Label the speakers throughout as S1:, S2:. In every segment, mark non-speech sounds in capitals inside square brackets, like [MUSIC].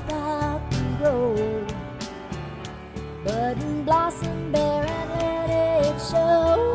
S1: Sprout and grow. Bud blossom, bear, and let it show.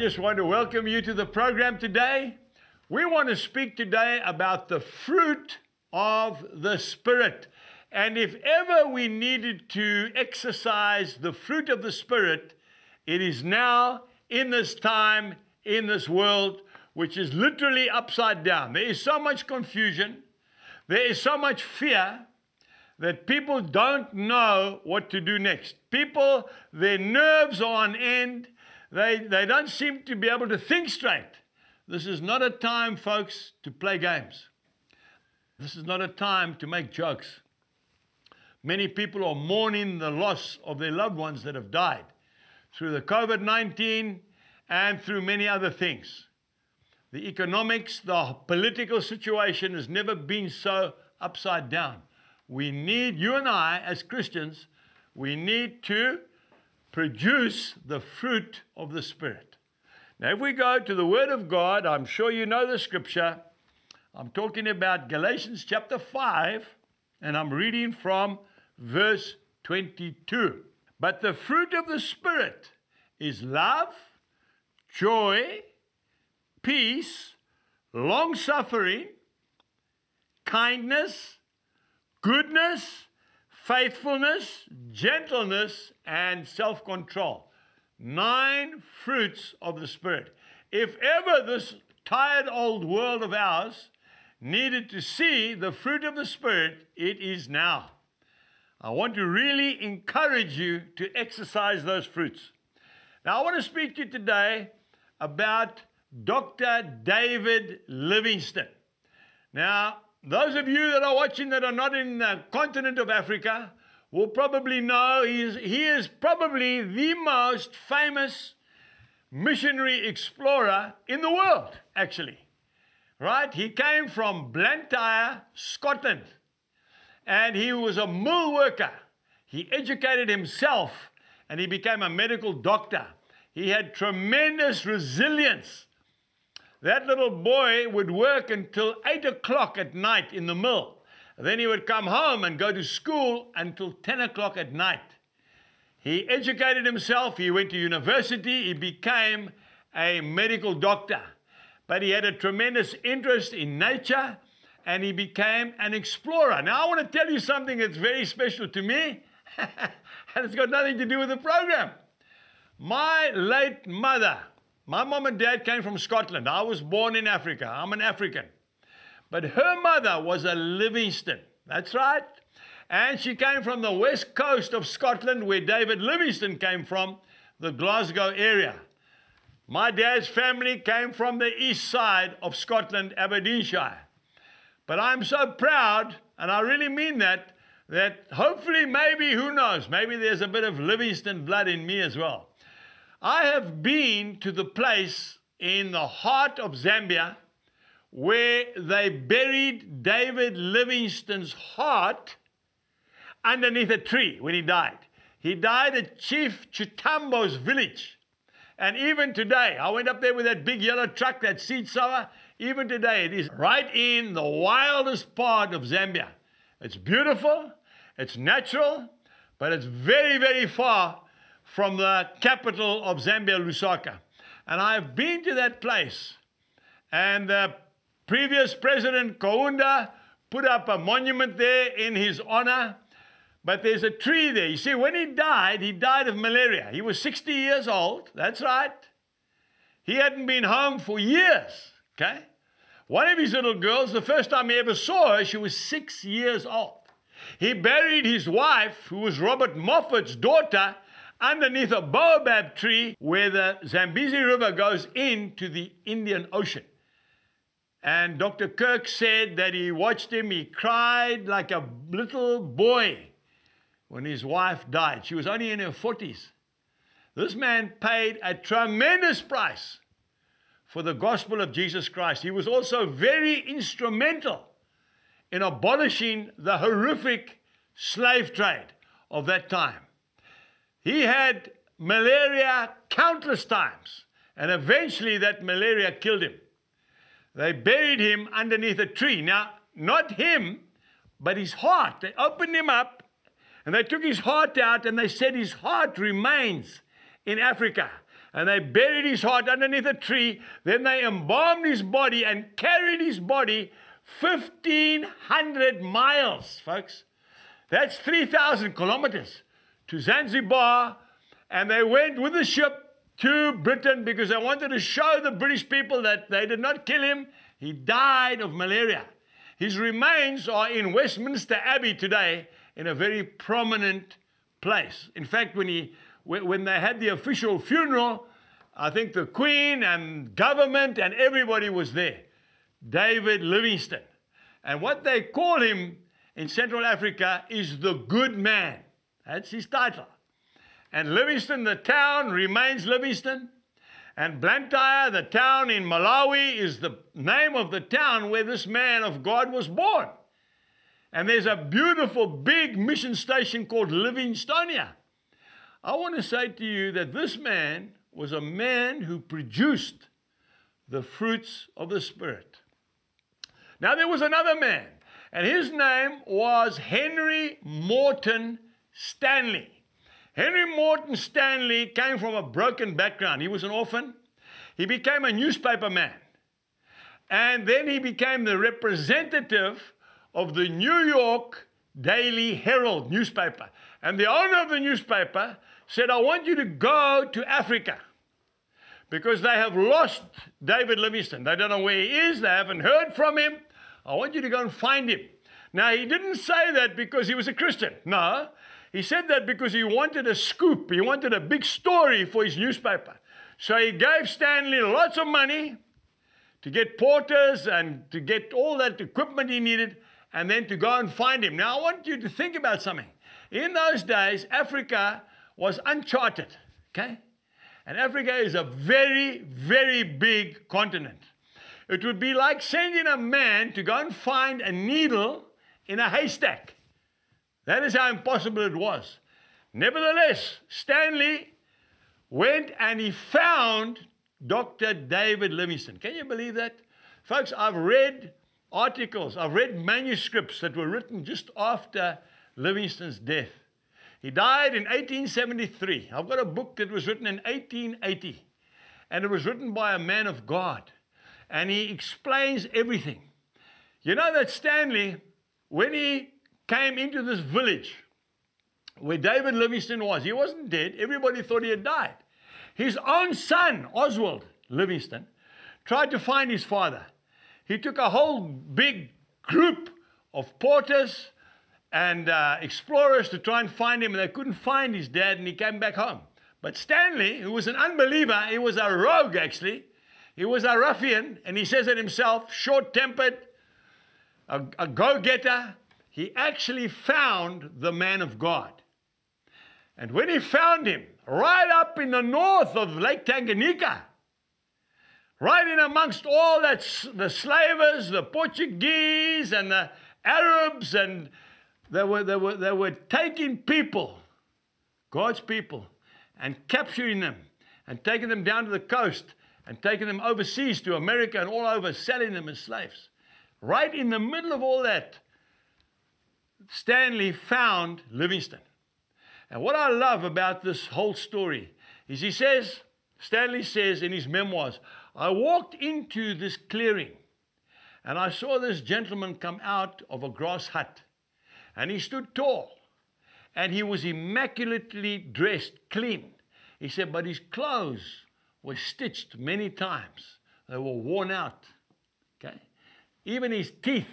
S2: Just want to welcome you to the program today. We want to speak today about the fruit of the Spirit. And if ever we needed to exercise the fruit of the Spirit, it is now in this time, in this world, which is literally upside down. There is so much confusion, there is so much fear that people don't know what to do next. People, their nerves are on end. They, they don't seem to be able to think straight. This is not a time, folks, to play games. This is not a time to make jokes. Many people are mourning the loss of their loved ones that have died through the COVID 19 and through many other things. The economics, the political situation has never been so upside down. We need, you and I as Christians, we need to produce the fruit of the Spirit. Now, if we go to the Word of God, I'm sure you know the scripture. I'm talking about Galatians chapter 5, and I'm reading from verse 22. But the fruit of the Spirit is love, joy, peace, long suffering, kindness, goodness, faithfulness, gentleness, and self control. Nine fruits of the Spirit. If ever this tired old world of ours needed to see the fruit of the Spirit, it is now. I want to really encourage you to exercise those fruits. Now, I want to speak to you today about Dr. David Livingstone. Now, those of you that are watching that are not in the continent of Africa will probably know he is, he is probably the most famous missionary explorer in the world, actually. Right? He came from Blantyre, Scotland, and he was a mill worker. He educated himself and he became a medical doctor. He had tremendous resilience. That little boy would work until 8 o'clock at night in the mill. Then he would come home and go to school until 10 o'clock at night. He educated himself, he went to university, he became a medical doctor. But he had a tremendous interest in nature and he became an explorer. Now, I want to tell you something that's very special to me, [LAUGHS] and it's got nothing to do with the program. My late mother, my mom and dad came from Scotland. I was born in Africa. I'm an African. But her mother was a Livingstone. That's right. And she came from the west coast of Scotland, where David Livingstone came from, the Glasgow area. My dad's family came from the east side of Scotland, Aberdeenshire. But I'm so proud, and I really mean that, that hopefully, maybe, who knows, maybe there's a bit of Livingstone blood in me as well. I have been to the place in the heart of Zambia where they buried David Livingstone's heart underneath a tree when he died. He died at Chief Chitambo's village. And even today, I went up there with that big yellow truck, that seed sower. Even today, it is right in the wildest part of Zambia. It's beautiful, it's natural, but it's very, very far from the capital of Zambia, Lusaka. And I've been to that place. And the previous president, Kaunda, put up a monument there in his honor. But there's a tree there. You see, when he died, he died of malaria. He was 60 years old. That's right. He hadn't been home for years. Okay? One of his little girls, the first time he ever saw her, she was six years old. He buried his wife, who was Robert Moffat's daughter, underneath a baobab tree where the Zambezi River goes into the Indian Ocean. And Dr. Kirk said that he watched him, he cried like a little boy when his wife died. She was only in her 40s. This man paid a tremendous price for the gospel of Jesus Christ. He was also very instrumental in abolishing the horrific slave trade of that time. He had malaria countless times, and eventually that malaria killed him. They buried him underneath a tree. Now, not him, but his heart. They opened him up and they took his heart out and they said his heart remains in Africa. And they buried his heart underneath a tree. Then they embalmed his body and carried his body 1,500 miles, folks. That's 3,000 kilometers to Zanzibar. And they went with the ship to Britain because they wanted to show the British people that they did not kill him. He died of malaria. His remains are in Westminster Abbey today in a very prominent place. In fact, when, he, when they had the official funeral, I think the Queen and government and everybody was there. David Livingstone. And what they call him in Central Africa is the good man. That's his title. And Livingstone, the town, remains Livingstone. And Blantyre, the town in Malawi, is the name of the town where this man of God was born. And there's a beautiful big mission station called Livingstonia. I want to say to you that this man was a man who produced the fruits of the Spirit. Now, there was another man, and his name was Henry Morton Stanley. Henry Morton Stanley came from a broken background. He was an orphan. He became a newspaper man. And then he became the representative of the New York Daily Herald newspaper. And the owner of the newspaper said, I want you to go to Africa because they have lost David Livingstone. They don't know where he is, they haven't heard from him. I want you to go and find him. Now, he didn't say that because he was a Christian. No, he said that because he wanted a scoop, he wanted a big story for his newspaper. So he gave Stanley lots of money to get porters and to get all that equipment he needed and then to go and find him. Now, I want you to think about something. In those days, Africa was uncharted, okay? And Africa is a very, very big continent. It would be like sending a man to go and find a needle in a haystack. That is how impossible it was. Nevertheless, Stanley went and he found Dr. David Livingstone. Can you believe that? Folks, I've read articles, I've read manuscripts that were written just after Livingstone's death. He died in 1873. I've got a book that was written in 1880, and it was written by a man of God, and he explains everything. You know that Stanley, when he came into this village where David Livingstone was, he wasn't dead. Everybody thought he had died. His own son, Oswald Livingstone, tried to find his father. He took a whole big group of porters and uh, explorers to try and find him, and they couldn't find his dad, and he came back home. But Stanley, who was an unbeliever, he was a rogue actually, he was a ruffian, and he says it himself, short tempered, a, a go getter. He actually found the man of God. And when he found him, right up in the north of Lake Tanganyika, right in amongst all that the slavers, the Portuguese, and the Arabs, and they were, they were, they were taking people, God's people, and capturing them and taking them down to the coast and taking them overseas to America and all over, selling them as slaves. Right in the middle of all that, Stanley found Livingstone. And what I love about this whole story is he says, Stanley says in his memoirs, I walked into this clearing and I saw this gentleman come out of a grass hut. And he stood tall and he was immaculately dressed, clean. He said, but his clothes were stitched many times, they were worn out. Okay? Even his teeth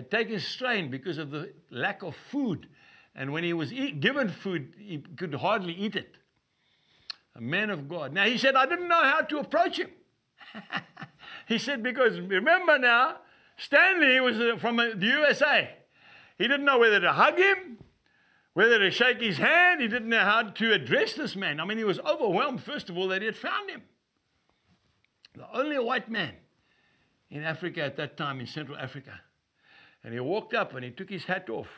S2: had taken strain because of the lack of food. And when he was eat, given food, he could hardly eat it. A man of God. Now, he said, I didn't know how to approach him. [LAUGHS] he said, because remember now, Stanley was uh, from uh, the USA. He didn't know whether to hug him, whether to shake his hand. He didn't know how to address this man. I mean, he was overwhelmed, first of all, that he had found him. The only white man in Africa at that time, in Central Africa. And he walked up and he took his hat off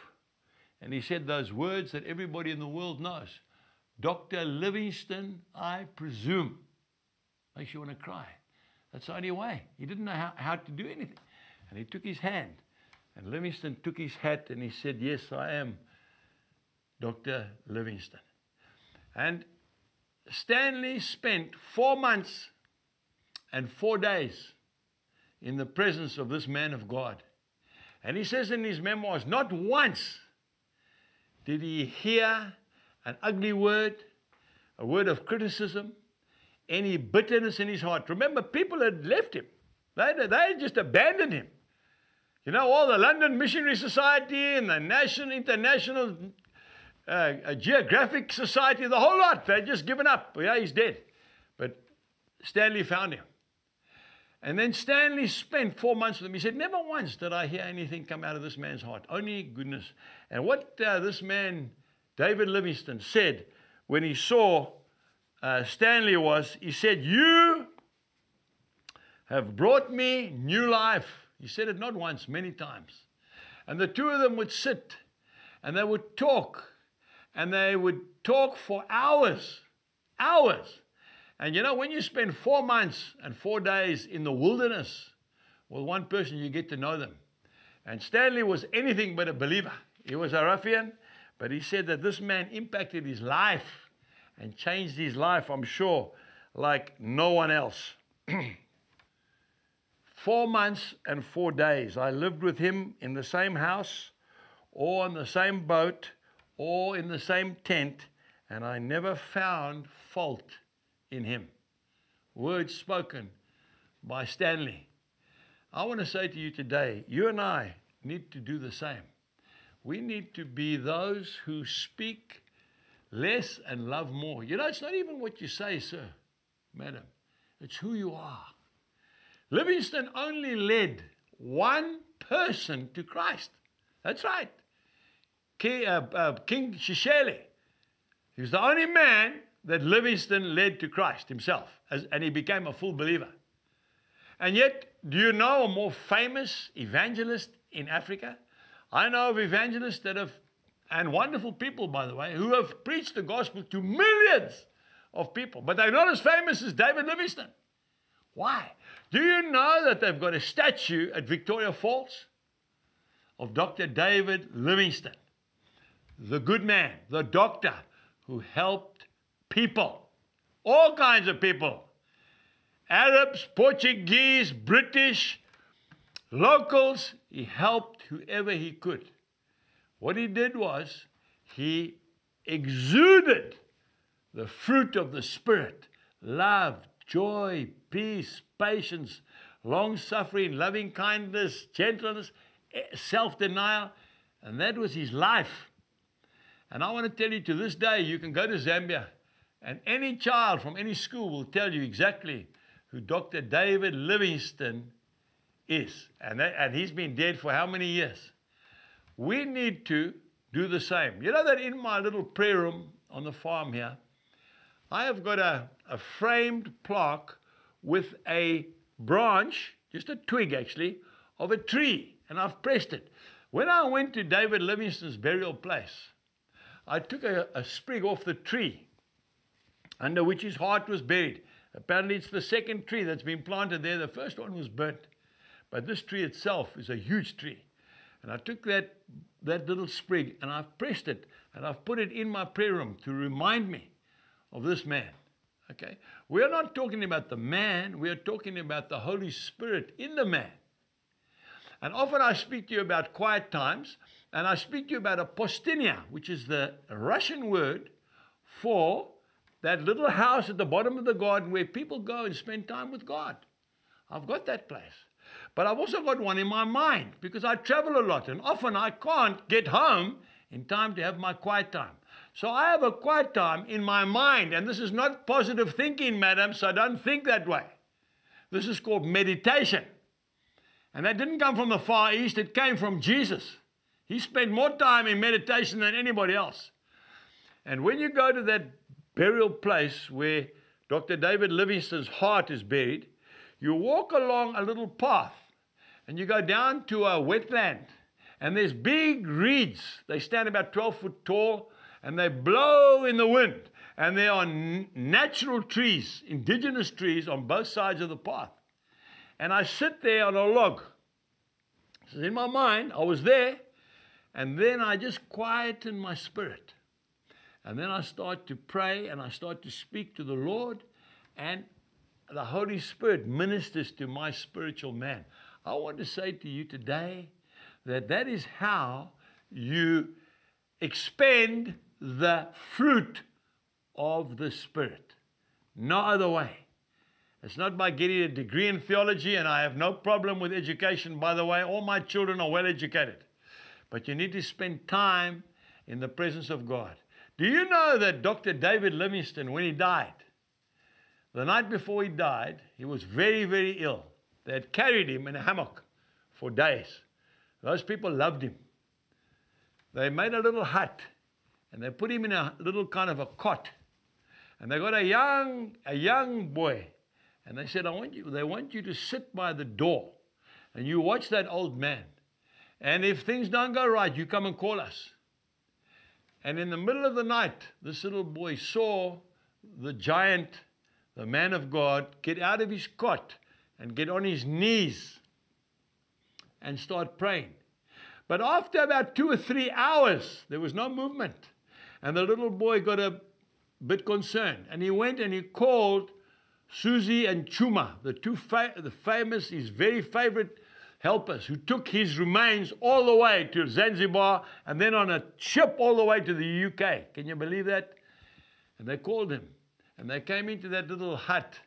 S2: and he said those words that everybody in the world knows Dr. Livingstone, I presume. Makes you want to cry. That's the only way. He didn't know how, how to do anything. And he took his hand, and Livingstone took his hat and he said, Yes, I am Dr. Livingstone. And Stanley spent four months and four days in the presence of this man of God. And he says in his memoirs, not once did he hear an ugly word, a word of criticism, any bitterness in his heart. Remember, people had left him, they, they had just abandoned him. You know, all the London Missionary Society and the National, International uh, Geographic Society, the whole lot, they'd just given up. Yeah, he's dead. But Stanley found him. And then Stanley spent four months with him. He said, Never once did I hear anything come out of this man's heart, only goodness. And what uh, this man, David Livingstone, said when he saw uh, Stanley was, he said, You have brought me new life. He said it not once, many times. And the two of them would sit and they would talk and they would talk for hours, hours. And you know, when you spend four months and four days in the wilderness with one person, you get to know them. And Stanley was anything but a believer. He was a ruffian, but he said that this man impacted his life and changed his life, I'm sure, like no one else. [CLEARS THROAT] four months and four days. I lived with him in the same house or on the same boat or in the same tent, and I never found fault in him. Words spoken by Stanley. I want to say to you today, you and I need to do the same. We need to be those who speak less and love more. You know, it's not even what you say, sir, madam, it's who you are. Livingstone only led one person to Christ. That's right. King, uh, uh, King Sechele. He was the only man that Livingstone led to Christ himself, as, and he became a full believer. And yet, do you know a more famous evangelist in Africa? I know of evangelists that have, and wonderful people, by the way, who have preached the gospel to millions of people, but they're not as famous as David Livingstone. Why? Do you know that they've got a statue at Victoria Falls of Dr. David Livingstone, the good man, the doctor who helped people, all kinds of people Arabs, Portuguese, British, locals. He helped whoever he could. What he did was he exuded the fruit of the Spirit love, joy, peace, patience, long suffering, loving kindness, gentleness, eh, self denial. And that was his life. And I want to tell you to this day, you can go to Zambia, and any child from any school will tell you exactly who Dr. David Livingstone is. And, that, and he's been dead for how many years? We need to do the same. You know that in my little prayer room on the farm here, I have got a, a framed plaque with a branch, just a twig actually, of a tree, and I've pressed it. When I went to David Livingstone's burial place, I took a, a sprig off the tree under which his heart was buried. Apparently, it's the second tree that's been planted there. The first one was burnt. But this tree itself is a huge tree. And I took that, that little sprig and I've pressed it and I've put it in my prayer room to remind me of this man. Okay? We are not talking about the man, we are talking about the Holy Spirit in the man. And often I speak to you about quiet times, and I speak to you about a poustinia, which is the Russian word for that little house at the bottom of the garden where people go and spend time with God. I've got that place. But I've also got one in my mind because I travel a lot and often I can't get home in time to have my quiet time. So I have a quiet time in my mind, and this is not positive thinking, madam, so don't think that way. This is called meditation. And that didn't come from the Far East, it came from Jesus. He spent more time in meditation than anybody else. And when you go to that burial place where Dr. David Livingstone's heart is buried, you walk along a little path and you go down to a wetland. And there's big reeds. They stand about 12 foot tall and they blow in the wind. And there are natural trees, indigenous trees on both sides of the path. And I sit there on a log. So in my mind, I was there, and then I just quieten my spirit. And then I start to pray and I start to speak to the Lord, and the Holy Spirit ministers to my spiritual man. I want to say to you today that that is how you expend the fruit of the Spirit. No other way. It's not by getting a degree in theology, and I have no problem with education, by the way. All my children are well educated. But you need to spend time in the presence of God. Do you know that Dr. David Livingstone, when he died, the night before he died, he was very, very ill. They had carried him in a hammock for days. Those people loved him. They made a little hut and they put him in a little kind of a cot. And they got a young, a young boy. And they said, I want you, they want you to sit by the door and you watch that old man. And if things don't go right, you come and call us. And in the middle of the night, this little boy saw the giant, the man of God, get out of his cot and get on his knees and start praying. But after about two or three hours, there was no movement. And the little boy got a bit concerned. And he went and he called Susi and Chuma, the two fa- the famous, his very favorite helpers, who took his remains all the way to Zanzibar and then on a ship all the way to the UK. Can you believe that? And they called him. And they came into that little hut.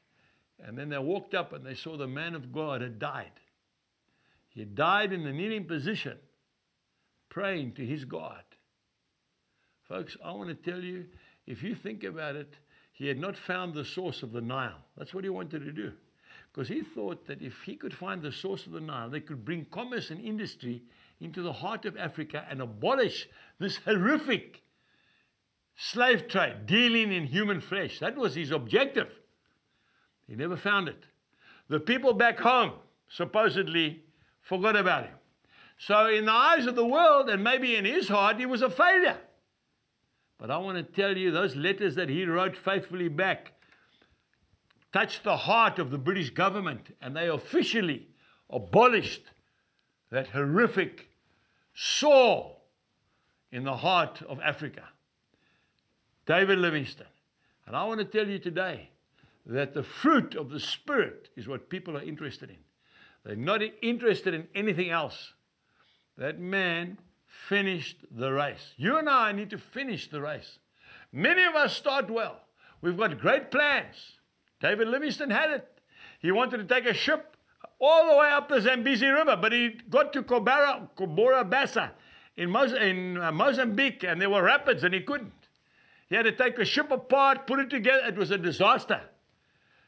S2: And then they walked up and they saw the man of God had died. He had died in the kneeling position, praying to his God. Folks, I want to tell you if you think about it, he had not found the source of the Nile. That's what he wanted to do. Because he thought that if he could find the source of the Nile, they could bring commerce and industry into the heart of Africa and abolish this horrific slave trade, dealing in human flesh. That was his objective. He never found it. The people back home supposedly forgot about him. So, in the eyes of the world, and maybe in his heart, he was a failure. But I want to tell you, those letters that he wrote faithfully back touched the heart of the British government, and they officially abolished that horrific sore in the heart of Africa. David Livingstone. And I want to tell you today that the fruit of the Spirit is what people are interested in. They're not interested in anything else. That man finished the race. You and I need to finish the race. Many of us start well. We've got great plans. David Livingstone had it. He wanted to take a ship all the way up the Zambezi River, but he got to Kobara, Cabora Bassa in, in uh, Mozambique and there were rapids and he couldn't. He had to take a ship apart, put it together. It was a disaster.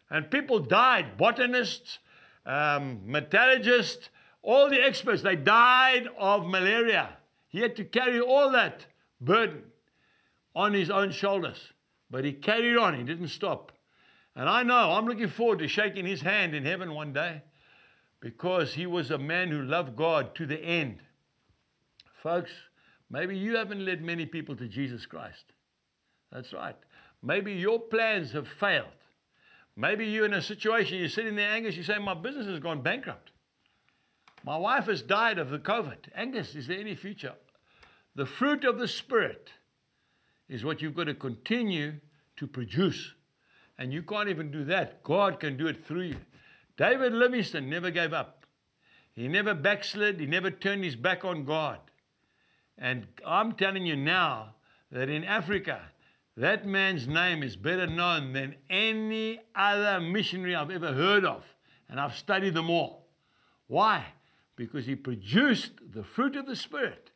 S2: And people died botanists, um, metallurgists, all the experts, they died of malaria. He had to carry all that burden on his own shoulders. But he carried on, he didn't stop. And I know, I'm looking forward to shaking his hand in heaven one day because he was a man who loved God to the end. Folks, maybe you haven't led many people to Jesus Christ. That's right. Maybe your plans have failed. Maybe you're in a situation, you're sitting there, Angus, you say, My business has gone bankrupt. My wife has died of the COVID. Angus, is there any future? The fruit of the Spirit is what you've got to continue to produce. And you can't even do that. God can do it through you. David Livingstone never gave up. He never backslid. He never turned his back on God. And I'm telling you now that in Africa, that man's name is better known than any other missionary I've ever heard of. And I've studied them all. Why? Because he produced the fruit of the Spirit.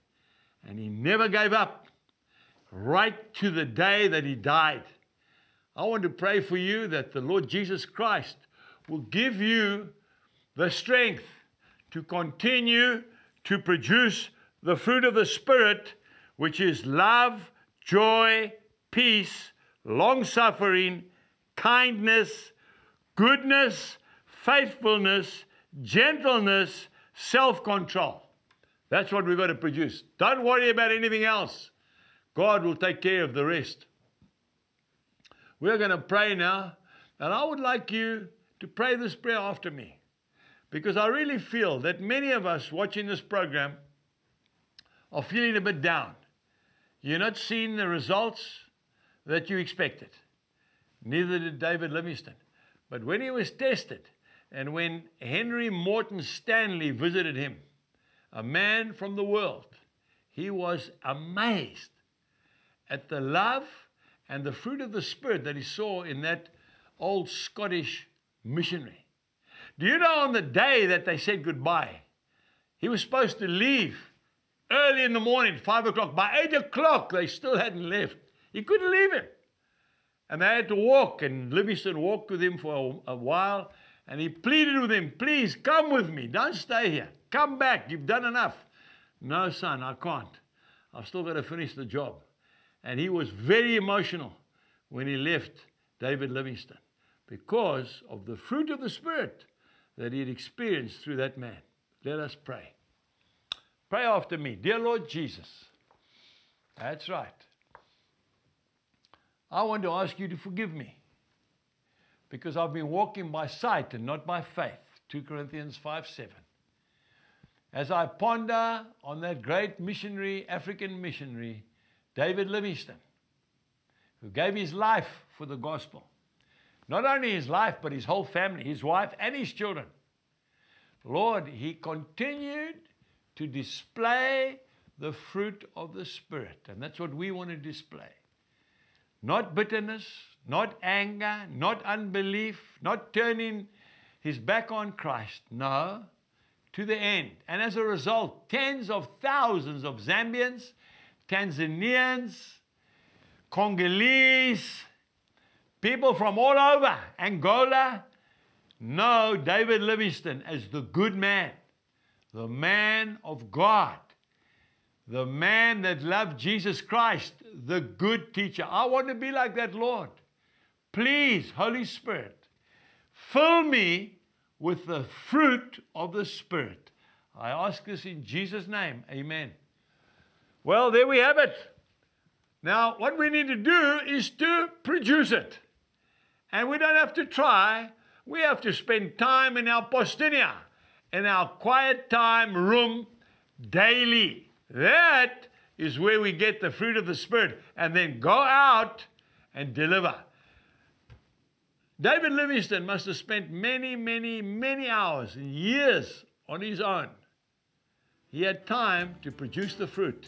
S2: And he never gave up right to the day that he died. I want to pray for you that the Lord Jesus Christ will give you the strength to continue to produce the fruit of the Spirit, which is love, joy, peace, long suffering, kindness, goodness, faithfulness, gentleness, self control. That's what we've got to produce. Don't worry about anything else. God will take care of the rest. We're going to pray now, and I would like you to pray this prayer after me because I really feel that many of us watching this program are feeling a bit down. You're not seeing the results that you expected. Neither did David Livingstone. But when he was tested, and when Henry Morton Stanley visited him, a man from the world, he was amazed at the love and the fruit of the Spirit that he saw in that old Scottish missionary. Do you know on the day that they said goodbye, he was supposed to leave early in the morning, five o'clock. By eight o'clock, they still hadn't left. He couldn't leave him. And they had to walk, and Livingstone walked with him for a, a while, and he pleaded with him, Please come with me. Don't stay here. Come back. You've done enough. No, son, I can't. I've still got to finish the job. And he was very emotional when he left David Livingstone because of the fruit of the Spirit that he had experienced through that man. Let us pray. Pray after me. Dear Lord Jesus, that's right. I want to ask you to forgive me because I've been walking by sight and not by faith. 2 Corinthians 5 7. As I ponder on that great missionary, African missionary, David Livingstone, who gave his life for the gospel. Not only his life, but his whole family, his wife, and his children. Lord, he continued to display the fruit of the Spirit. And that's what we want to display. Not bitterness, not anger, not unbelief, not turning his back on Christ. No, to the end. And as a result, tens of thousands of Zambians Tanzanians, Congolese, people from all over Angola know David Livingstone as the good man, the man of God, the man that loved Jesus Christ, the good teacher. I want to be like that, Lord. Please, Holy Spirit, fill me with the fruit of the Spirit. I ask this in Jesus' name. Amen. Well, there we have it. Now, what we need to do is to produce it. And we don't have to try. We have to spend time in our poustinia, in our quiet time room daily. That is where we get the fruit of the Spirit and then go out and deliver. David Livingstone must have spent many, many, many hours and years on his own. He had time to produce the fruit.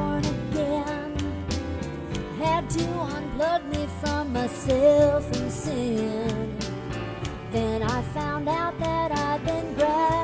S1: to unplug me from myself and sin. Then I found out that I'd been grabbed.